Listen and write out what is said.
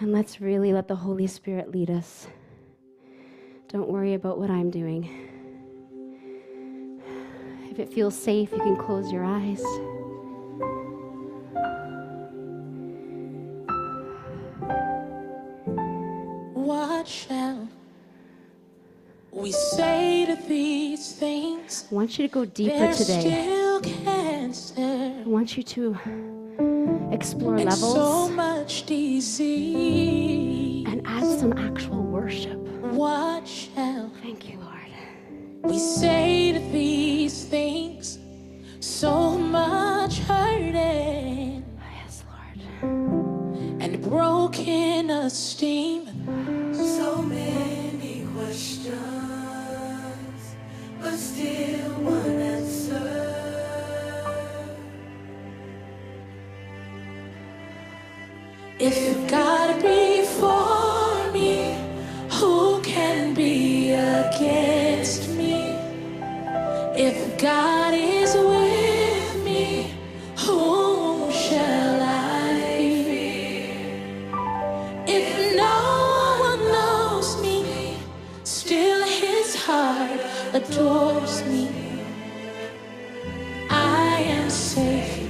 And let's really let the Holy Spirit lead us. Don't worry about what I'm doing. If it feels safe, you can close your eyes. What shall we say to these things? I want you to go deeper today. I want you to explore and so levels much disease. and add some actual worship. What shall Thank you, Lord. we say to these things? So much hurting Yes, Lord. and broken esteem. If God be for me, who can be against me? If God is with me, whom shall I fear? If no one knows me, still his heart adores me. I am safe.